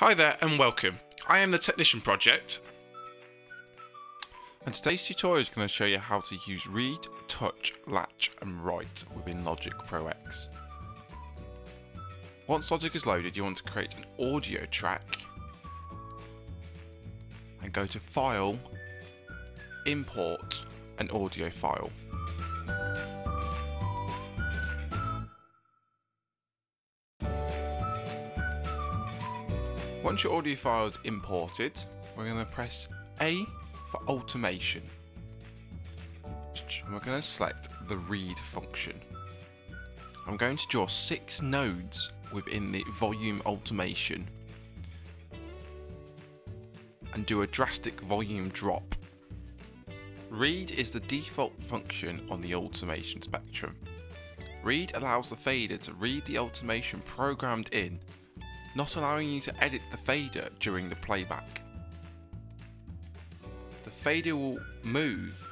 Hi there and welcome. I am the Technician Project and today's tutorial is going to show you how to use read, touch, latch and write within Logic Pro X. Once Logic is loaded you want to create an audio track and go to File, Import an audio file. Once your audio file is imported, we're going to press A for automation. And we're going to select the read function. I'm going to draw six nodes within the volume automation and do a drastic volume drop. Read is the default function on the automation spectrum. Read allows the fader to read the automation programmed in not allowing you to edit the fader during the playback. The fader will move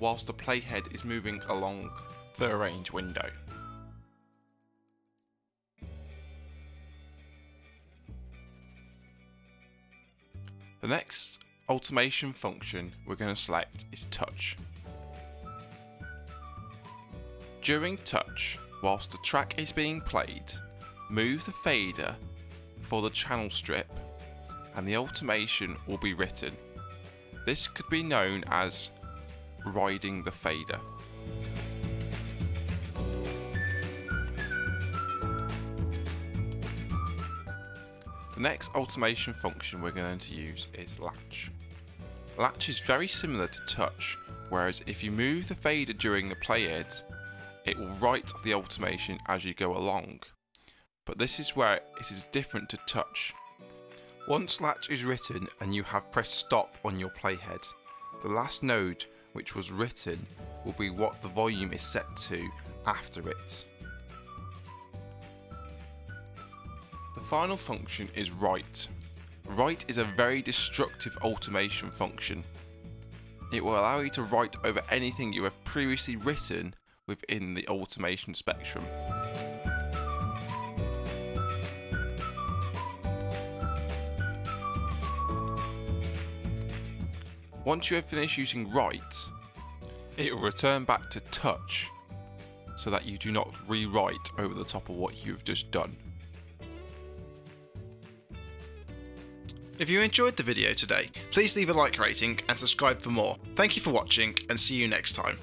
whilst the playhead is moving along the arrange window. The next automation function we're going to select is touch. During touch, whilst the track is being played, Move the fader for the channel strip and the automation will be written. This could be known as riding the fader. The next automation function we're going to use is latch. Latch is very similar to touch, whereas if you move the fader during the playhead, it will write the automation as you go along but this is where it is different to touch. Once latch is written and you have pressed stop on your playhead, the last node which was written will be what the volume is set to after it. The final function is write. Write is a very destructive automation function. It will allow you to write over anything you have previously written within the automation spectrum. Once you have finished using write, it will return back to touch so that you do not rewrite over the top of what you've just done. If you enjoyed the video today, please leave a like rating and subscribe for more. Thank you for watching and see you next time.